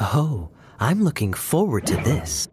Oh, I'm looking forward to this.